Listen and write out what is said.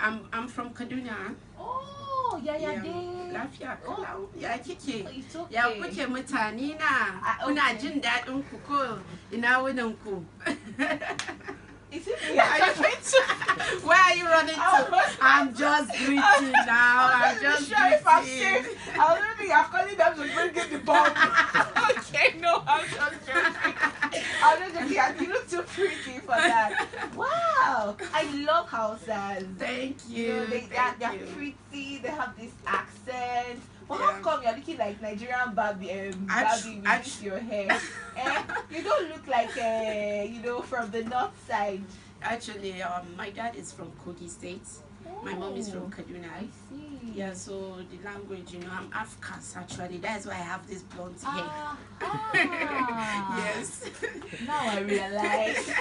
I'm I'm from Kaduna. Oh, ya ya Yeah. dai. Lafiya Oh. kalau ya kike? Okay. Ya kuke mutane na? Ah, Kuna jin daɗin ku ko ina wunin ku? Is it me? Are you to? Where are you running to? I'm just greeting now. I'm just sure if I'm safe. I was thinking I'm calling them to bring in the bomb. okay, no, I'm just joking. I'm just joking. You look too pretty for that. I love Hausas. Thank You you. know, they, they're, they're you. pretty. They have this accent. But Yeah. how come you're looking like Nigerian Barbie? Um, Barbie with your hair. eh? You don't look like uh, you know from the north side. Actually, um, my dad is from Kogi State. My mom is from Oh, Kaduna. I see. Yeah, so the language, you know, I'm Afghans actually. That's why I have this blonde hair. Ah, ah. yes. Now I realize.